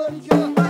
chưa đi chưa